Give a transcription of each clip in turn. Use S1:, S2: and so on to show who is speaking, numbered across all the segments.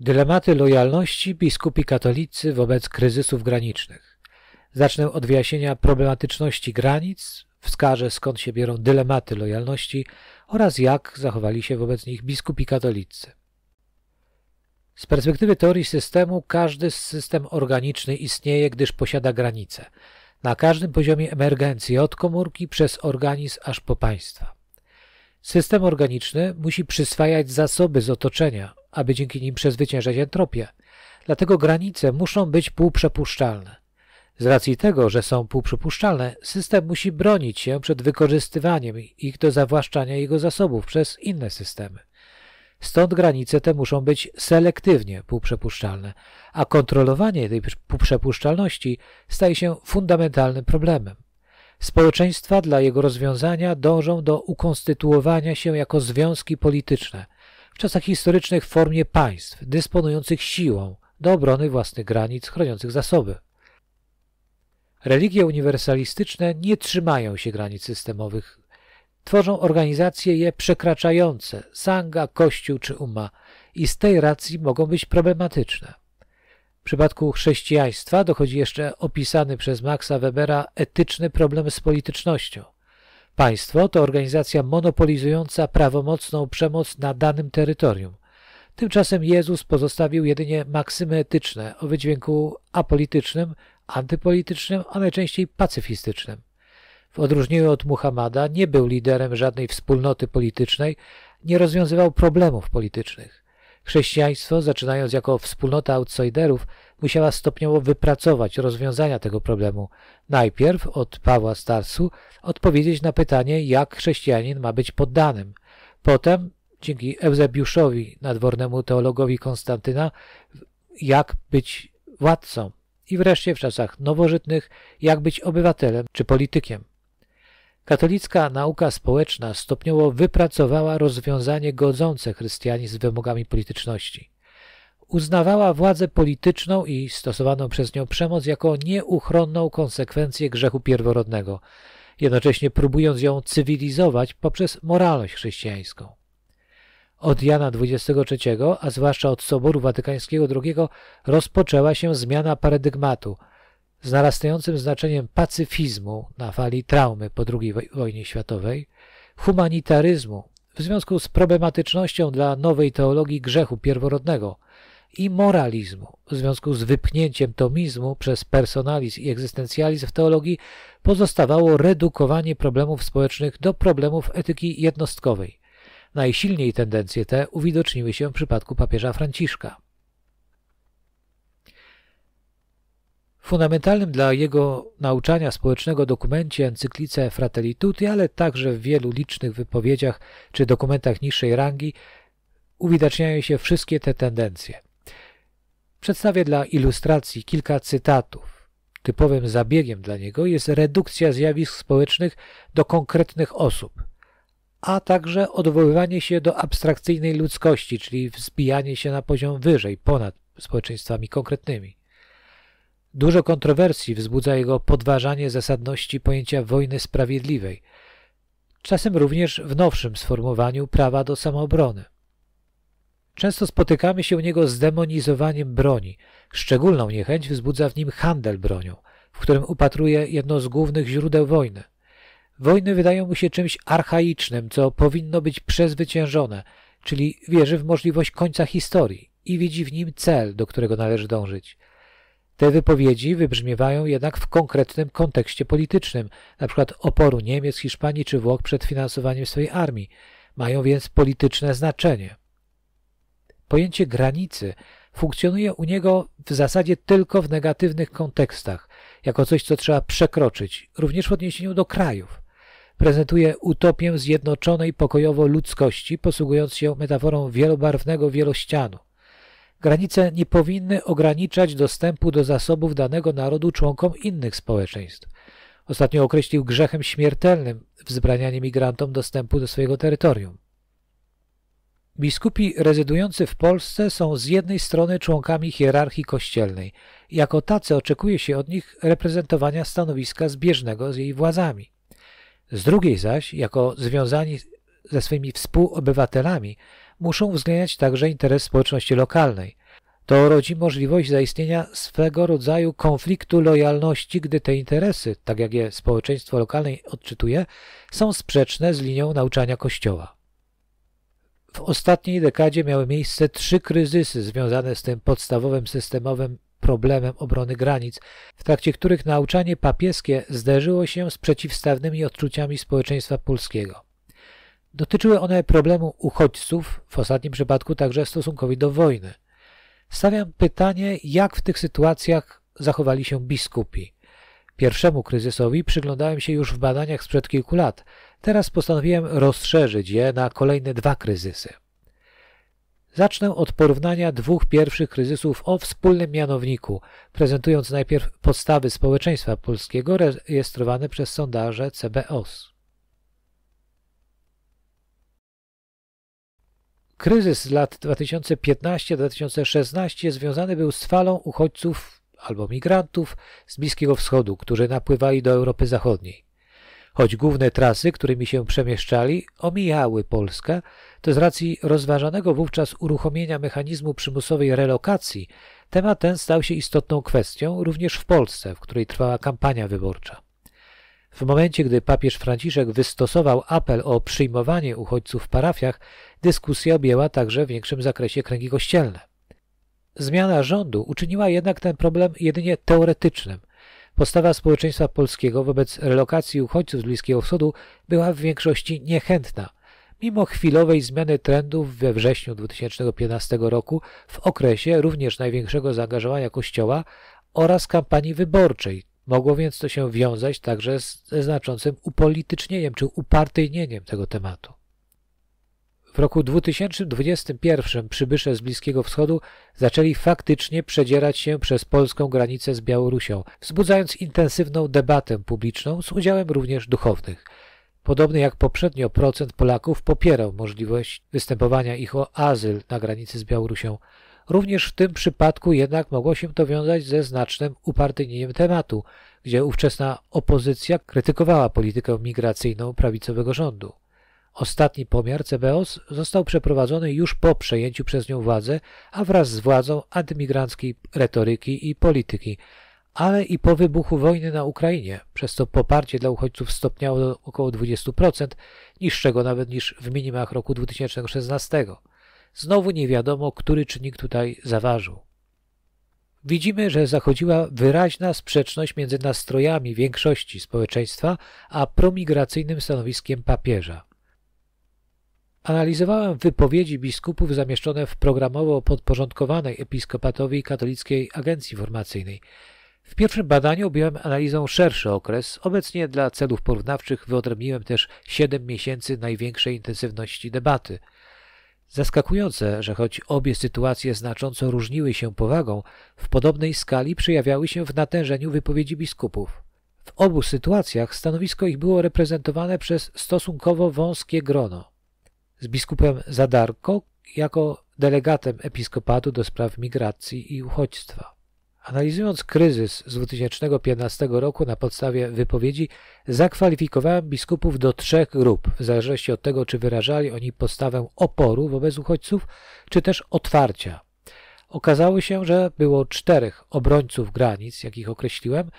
S1: Dylematy lojalności biskupi katolicy wobec kryzysów granicznych. Zacznę od wyjaśnienia problematyczności granic, wskażę skąd się biorą dylematy lojalności oraz jak zachowali się wobec nich biskupi katolicy. Z perspektywy teorii systemu każdy system organiczny istnieje, gdyż posiada granice. Na każdym poziomie emergencji, od komórki przez organizm aż po państwa. System organiczny musi przyswajać zasoby z otoczenia, aby dzięki nim przezwyciężać entropię. Dlatego granice muszą być półprzepuszczalne. Z racji tego, że są półprzepuszczalne, system musi bronić się przed wykorzystywaniem ich do zawłaszczania jego zasobów przez inne systemy. Stąd granice te muszą być selektywnie półprzepuszczalne, a kontrolowanie tej półprzepuszczalności staje się fundamentalnym problemem. Społeczeństwa dla jego rozwiązania dążą do ukonstytuowania się jako związki polityczne, w czasach historycznych w formie państw dysponujących siłą do obrony własnych granic, chroniących zasoby. Religie uniwersalistyczne nie trzymają się granic systemowych. Tworzą organizacje je przekraczające sanga, kościół czy umma i z tej racji mogą być problematyczne. W przypadku chrześcijaństwa dochodzi jeszcze opisany przez Maxa Webera etyczny problem z politycznością. Państwo to organizacja monopolizująca prawomocną przemoc na danym terytorium. Tymczasem Jezus pozostawił jedynie maksymy etyczne o wydźwięku apolitycznym, antypolitycznym, a najczęściej pacyfistycznym. W odróżnieniu od Muhammada nie był liderem żadnej wspólnoty politycznej, nie rozwiązywał problemów politycznych. Chrześcijaństwo, zaczynając jako wspólnota outsiderów, musiała stopniowo wypracować rozwiązania tego problemu. Najpierw od Pawła Starsu odpowiedzieć na pytanie, jak chrześcijanin ma być poddanym. Potem, dzięki Eusebiuszowi, nadwornemu teologowi Konstantyna, jak być władcą. I wreszcie w czasach nowożytnych, jak być obywatelem czy politykiem. Katolicka nauka społeczna stopniowo wypracowała rozwiązanie godzące chrystianizm z wymogami polityczności. Uznawała władzę polityczną i stosowaną przez nią przemoc jako nieuchronną konsekwencję grzechu pierworodnego, jednocześnie próbując ją cywilizować poprzez moralność chrześcijańską. Od Jana XXIII, a zwłaszcza od Soboru Watykańskiego II, rozpoczęła się zmiana paradygmatu – z narastającym znaczeniem pacyfizmu na fali traumy po II wojnie światowej, humanitaryzmu w związku z problematycznością dla nowej teologii grzechu pierworodnego i moralizmu w związku z wypchnięciem tomizmu przez personalizm i egzystencjalizm w teologii pozostawało redukowanie problemów społecznych do problemów etyki jednostkowej. Najsilniej tendencje te uwidoczniły się w przypadku papieża Franciszka. fundamentalnym dla jego nauczania społecznego dokumencie encyklice Fratelli Tutti, ale także w wielu licznych wypowiedziach czy dokumentach niższej rangi uwidaczniają się wszystkie te tendencje. Przedstawię dla ilustracji kilka cytatów. Typowym zabiegiem dla niego jest redukcja zjawisk społecznych do konkretnych osób, a także odwoływanie się do abstrakcyjnej ludzkości, czyli wzbijanie się na poziom wyżej, ponad społeczeństwami konkretnymi. Dużo kontrowersji wzbudza jego podważanie zasadności pojęcia wojny sprawiedliwej, czasem również w nowszym sformułowaniu prawa do samoobrony. Często spotykamy się u niego z demonizowaniem broni. Szczególną niechęć wzbudza w nim handel bronią, w którym upatruje jedno z głównych źródeł wojny. Wojny wydają mu się czymś archaicznym, co powinno być przezwyciężone, czyli wierzy w możliwość końca historii i widzi w nim cel, do którego należy dążyć. Te wypowiedzi wybrzmiewają jednak w konkretnym kontekście politycznym, np. oporu Niemiec, Hiszpanii czy Włoch przed finansowaniem swojej armii, mają więc polityczne znaczenie. Pojęcie granicy funkcjonuje u niego w zasadzie tylko w negatywnych kontekstach, jako coś, co trzeba przekroczyć, również w odniesieniu do krajów. Prezentuje utopię zjednoczonej pokojowo ludzkości, posługując się metaforą wielobarwnego wielościanu. Granice nie powinny ograniczać dostępu do zasobów danego narodu członkom innych społeczeństw. Ostatnio określił grzechem śmiertelnym wzbranianie migrantom dostępu do swojego terytorium. Biskupi rezydujący w Polsce są z jednej strony członkami hierarchii kościelnej. Jako tacy oczekuje się od nich reprezentowania stanowiska zbieżnego z jej władzami. Z drugiej zaś, jako związani ze swoimi współobywatelami, muszą uwzględniać także interes społeczności lokalnej, To rodzi możliwość zaistnienia swego rodzaju konfliktu lojalności, gdy te interesy, tak jak je społeczeństwo lokalne odczytuje, są sprzeczne z linią nauczania Kościoła. W ostatniej dekadzie miały miejsce trzy kryzysy związane z tym podstawowym systemowym problemem obrony granic, w trakcie których nauczanie papieskie zderzyło się z przeciwstawnymi odczuciami społeczeństwa polskiego. Dotyczyły one problemu uchodźców, w ostatnim przypadku także stosunkowi do wojny. Stawiam pytanie, jak w tych sytuacjach zachowali się biskupi. Pierwszemu kryzysowi przyglądałem się już w badaniach sprzed kilku lat. Teraz postanowiłem rozszerzyć je na kolejne dwa kryzysy. Zacznę od porównania dwóch pierwszych kryzysów o wspólnym mianowniku, prezentując najpierw podstawy społeczeństwa polskiego rejestrowane przez sondaże CBOS. Kryzys lat 2015-2016 związany był z falą uchodźców albo migrantów z Bliskiego Wschodu, którzy napływali do Europy Zachodniej. Choć główne trasy, którymi się przemieszczali, omijały Polskę, to z racji rozważanego wówczas uruchomienia mechanizmu przymusowej relokacji, temat ten stał się istotną kwestią również w Polsce, w której trwała kampania wyborcza. W momencie, gdy papież Franciszek wystosował apel o przyjmowanie uchodźców w parafiach, dyskusja objęła także w większym zakresie kręgi kościelne. Zmiana rządu uczyniła jednak ten problem jedynie teoretycznym. Postawa społeczeństwa polskiego wobec relokacji uchodźców z Bliskiego Wschodu była w większości niechętna, mimo chwilowej zmiany trendów we wrześniu 2015 roku w okresie również największego zaangażowania Kościoła oraz kampanii wyborczej, Mogło więc to się wiązać także ze znaczącym upolitycznieniem czy upartyjnieniem tego tematu. W roku 2021 przybysze z Bliskiego Wschodu zaczęli faktycznie przedzierać się przez polską granicę z Białorusią, wzbudzając intensywną debatę publiczną z udziałem również duchownych. Podobny jak poprzednio procent Polaków popierał możliwość występowania ich o azyl na granicy z Białorusią. Również w tym przypadku jednak mogło się to wiązać ze znacznym upartyjnieniem tematu, gdzie ówczesna opozycja krytykowała politykę migracyjną prawicowego rządu. Ostatni pomiar CBOS został przeprowadzony już po przejęciu przez nią władzy, a wraz z władzą antymigranckiej retoryki i polityki, ale i po wybuchu wojny na Ukrainie, przez co poparcie dla uchodźców stopniało do około 20%, niższego nawet niż w minimach roku 2016. Znowu nie wiadomo, który czynnik tutaj zaważył. Widzimy, że zachodziła wyraźna sprzeczność między nastrojami większości społeczeństwa a promigracyjnym stanowiskiem papieża. Analizowałem wypowiedzi biskupów zamieszczone w programowo podporządkowanej episkopatowi katolickiej agencji formacyjnej. W pierwszym badaniu objąłem analizą szerszy okres. Obecnie dla celów porównawczych wyodrębniłem też 7 miesięcy największej intensywności debaty – Zaskakujące, że choć obie sytuacje znacząco różniły się powagą, w podobnej skali przejawiały się w natężeniu wypowiedzi biskupów. W obu sytuacjach stanowisko ich było reprezentowane przez stosunkowo wąskie grono. Z biskupem Zadarko jako delegatem episkopatu do spraw migracji i uchodźstwa. Analizując kryzys z 2015 roku na podstawie wypowiedzi, zakwalifikowałem biskupów do trzech grup, w zależności od tego, czy wyrażali oni postawę oporu wobec uchodźców, czy też otwarcia. Okazało się, że było czterech obrońców granic, jak ich określiłem,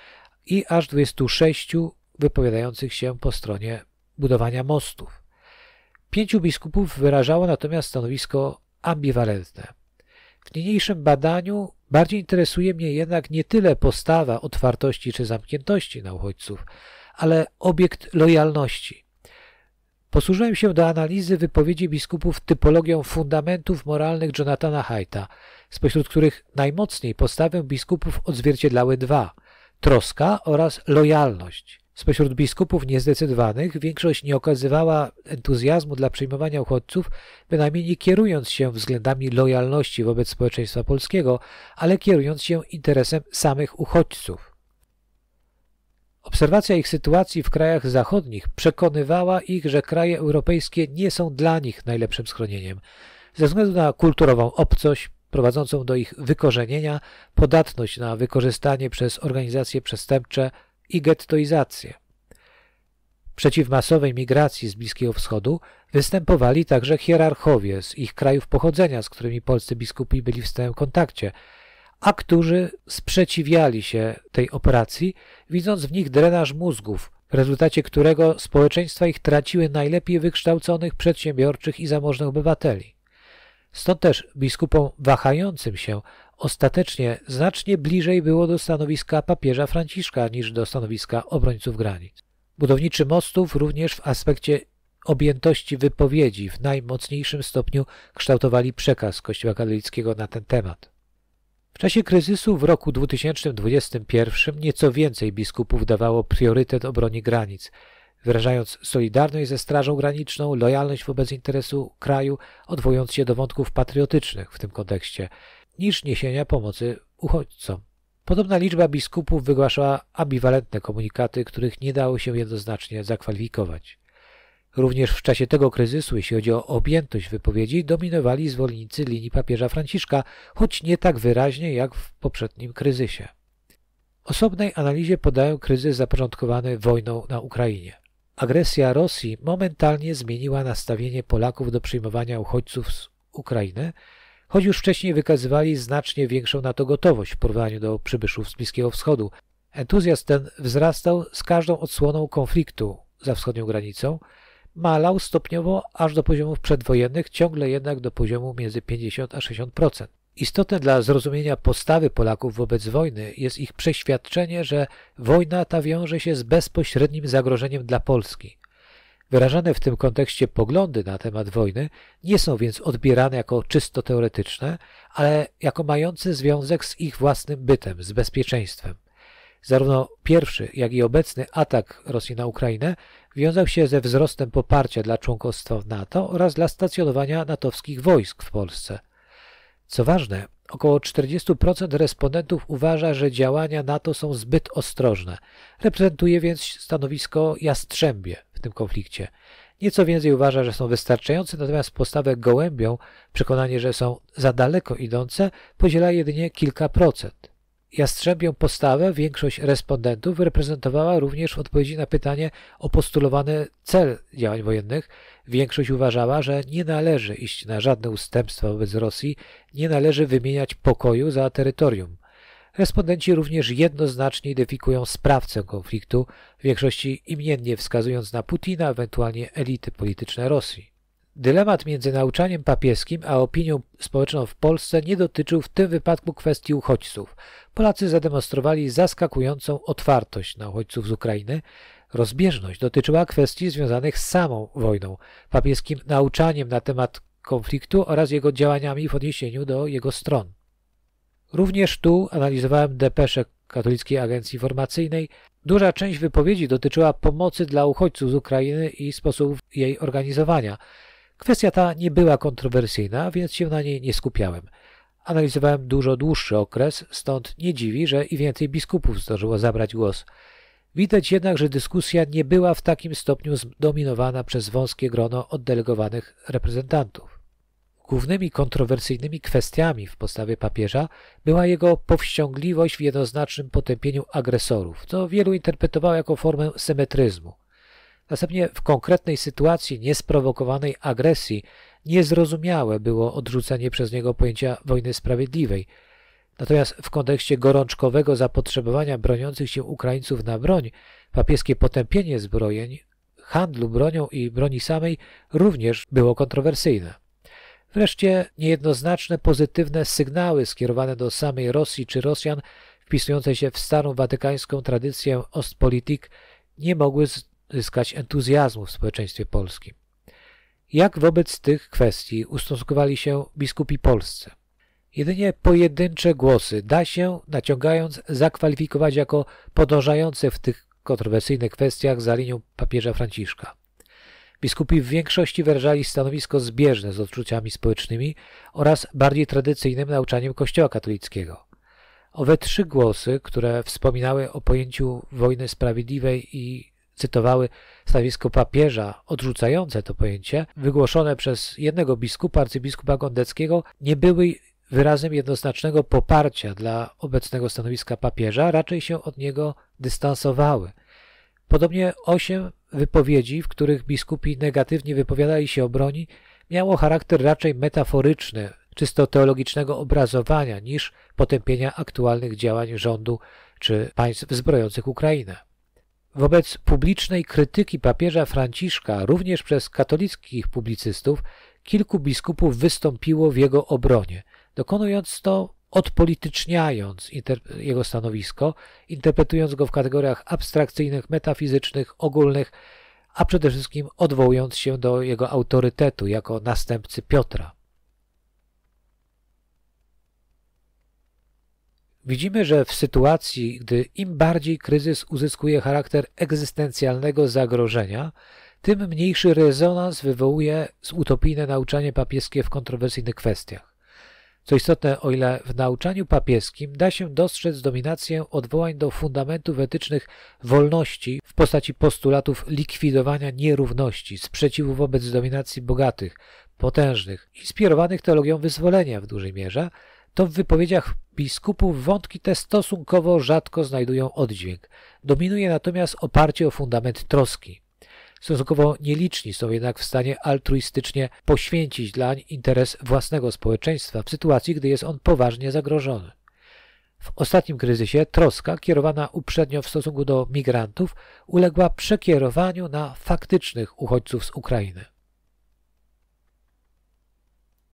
S1: i aż 26 wypowiadających się po stronie budowania mostów. Pięciu biskupów wyrażało natomiast stanowisko ambiwalentne. W niniejszym badaniu bardziej interesuje mnie jednak nie tyle postawa otwartości czy zamkniętości na uchodźców, ale obiekt lojalności. Posłużyłem się do analizy wypowiedzi biskupów typologią fundamentów moralnych Jonathana Haidta, spośród których najmocniej postawę biskupów odzwierciedlały dwa – troska oraz lojalność. Spośród biskupów niezdecydowanych większość nie okazywała entuzjazmu dla przyjmowania uchodźców, bynajmniej nie kierując się względami lojalności wobec społeczeństwa polskiego, ale kierując się interesem samych uchodźców. Obserwacja ich sytuacji w krajach zachodnich przekonywała ich, że kraje europejskie nie są dla nich najlepszym schronieniem, ze względu na kulturową obcość, prowadzącą do ich wykorzenienia, podatność na wykorzystanie przez organizacje przestępcze, i gettoizację. Przeciw masowej migracji z Bliskiego Wschodu występowali także hierarchowie z ich krajów pochodzenia, z którymi polscy biskupi byli w stałym kontakcie, a którzy sprzeciwiali się tej operacji, widząc w nich drenaż mózgów, w rezultacie którego społeczeństwa ich traciły najlepiej wykształconych, przedsiębiorczych i zamożnych obywateli. Stąd też biskupom wahającym się ostatecznie znacznie bliżej było do stanowiska papieża Franciszka niż do stanowiska obrońców granic. Budowniczy mostów również w aspekcie objętości wypowiedzi w najmocniejszym stopniu kształtowali przekaz Kościoła katolickiego na ten temat. W czasie kryzysu w roku 2021 nieco więcej biskupów dawało priorytet obronie granic, wyrażając solidarność ze Strażą Graniczną, lojalność wobec interesu kraju, odwołując się do wątków patriotycznych w tym kontekście, niż niesienia pomocy uchodźcom. Podobna liczba biskupów wygłaszała ambiwalentne komunikaty, których nie dało się jednoznacznie zakwalifikować. Również w czasie tego kryzysu, jeśli chodzi o objętość wypowiedzi, dominowali zwolennicy linii papieża Franciszka, choć nie tak wyraźnie jak w poprzednim kryzysie. Osobnej analizie podają kryzys zapoczątkowany wojną na Ukrainie. Agresja Rosji momentalnie zmieniła nastawienie Polaków do przyjmowania uchodźców z Ukrainy, choć już wcześniej wykazywali znacznie większą na to gotowość w porównaniu do przybyszów z Bliskiego Wschodu. Entuzjazm ten wzrastał z każdą odsłoną konfliktu za wschodnią granicą, malał stopniowo aż do poziomów przedwojennych, ciągle jednak do poziomu między 50 a 60%. Istotne dla zrozumienia postawy Polaków wobec wojny jest ich przeświadczenie, że wojna ta wiąże się z bezpośrednim zagrożeniem dla Polski. Wyrażane w tym kontekście poglądy na temat wojny nie są więc odbierane jako czysto teoretyczne, ale jako mające związek z ich własnym bytem, z bezpieczeństwem. Zarówno pierwszy, jak i obecny atak Rosji na Ukrainę wiązał się ze wzrostem poparcia dla członkostwa w NATO oraz dla stacjonowania natowskich wojsk w Polsce. Co ważne, około 40% respondentów uważa, że działania NATO są zbyt ostrożne. Reprezentuje więc stanowisko jastrzębie w tym konflikcie. Nieco więcej uważa, że są wystarczające, natomiast postawę gołębią, przekonanie, że są za daleko idące, podziela jedynie kilka procent. Jastrzębią postawę większość respondentów reprezentowała również w odpowiedzi na pytanie o postulowany cel działań wojennych. Większość uważała, że nie należy iść na żadne ustępstwa wobec Rosji, nie należy wymieniać pokoju za terytorium. Respondenci również jednoznacznie identyfikują sprawcę konfliktu, w większości imiennie wskazując na Putina, ewentualnie elity polityczne Rosji. Dylemat między nauczaniem papieskim a opinią społeczną w Polsce nie dotyczył w tym wypadku kwestii uchodźców. Polacy zademonstrowali zaskakującą otwartość na uchodźców z Ukrainy. Rozbieżność dotyczyła kwestii związanych z samą wojną, papieskim nauczaniem na temat konfliktu oraz jego działaniami w odniesieniu do jego stron. Również tu analizowałem depeszę Katolickiej Agencji Informacyjnej. Duża część wypowiedzi dotyczyła pomocy dla uchodźców z Ukrainy i sposobów jej organizowania. Kwestia ta nie była kontrowersyjna, więc się na niej nie skupiałem. Analizowałem dużo dłuższy okres, stąd nie dziwi, że i więcej biskupów zdążyło zabrać głos. Widać jednak, że dyskusja nie była w takim stopniu zdominowana przez wąskie grono oddelegowanych reprezentantów. Głównymi kontrowersyjnymi kwestiami w postawie papieża była jego powściągliwość w jednoznacznym potępieniu agresorów, co wielu interpretowało jako formę symetryzmu. Następnie w konkretnej sytuacji niesprowokowanej agresji niezrozumiałe było odrzucenie przez niego pojęcia wojny sprawiedliwej. Natomiast w kontekście gorączkowego zapotrzebowania broniących się Ukraińców na broń, papieskie potępienie zbrojeń, handlu bronią i broni samej również było kontrowersyjne. Wreszcie niejednoznaczne pozytywne sygnały skierowane do samej Rosji czy Rosjan, wpisujące się w starą watykańską tradycję Ostpolitik, nie mogły zyskać entuzjazmu w społeczeństwie polskim. Jak wobec tych kwestii ustosunkowali się biskupi polscy? Jedynie pojedyncze głosy da się, naciągając, zakwalifikować jako podążające w tych kontrowersyjnych kwestiach za linią papieża Franciszka. Biskupi w większości wyrażali stanowisko zbieżne z odczuciami społecznymi oraz bardziej tradycyjnym nauczaniem Kościoła katolickiego. Owe trzy głosy, które wspominały o pojęciu wojny sprawiedliwej i cytowały stanowisko papieża odrzucające to pojęcie, wygłoszone przez jednego biskupa, arcybiskupa Gondeckiego, nie były wyrazem jednoznacznego poparcia dla obecnego stanowiska papieża, raczej się od niego dystansowały. Podobnie osiem wypowiedzi, w których biskupi negatywnie wypowiadali się o broni, miało charakter raczej metaforyczny, czysto teologicznego obrazowania niż potępienia aktualnych działań rządu czy państw zbrojących Ukrainę. Wobec publicznej krytyki papieża Franciszka, również przez katolickich publicystów, kilku biskupów wystąpiło w jego obronie, dokonując to odpolityczniając jego stanowisko, interpretując go w kategoriach abstrakcyjnych, metafizycznych, ogólnych, a przede wszystkim odwołując się do jego autorytetu jako następcy Piotra. Widzimy, że w sytuacji, gdy im bardziej kryzys uzyskuje charakter egzystencjalnego zagrożenia, tym mniejszy rezonans wywołuje utopijne nauczanie papieskie w kontrowersyjnych kwestiach. Co istotne, o ile w nauczaniu papieskim da się dostrzec dominację odwołań do fundamentów etycznych wolności w postaci postulatów likwidowania nierówności, sprzeciwu wobec dominacji bogatych, potężnych, inspirowanych teologią wyzwolenia w dużej mierze, to w wypowiedziach biskupów wątki te stosunkowo rzadko znajdują oddźwięk. Dominuje natomiast oparcie o fundament troski. Stosunkowo nieliczni są jednak w stanie altruistycznie poświęcić dlań interes własnego społeczeństwa w sytuacji, gdy jest on poważnie zagrożony. W ostatnim kryzysie troska, kierowana uprzednio w stosunku do migrantów, uległa przekierowaniu na faktycznych uchodźców z Ukrainy.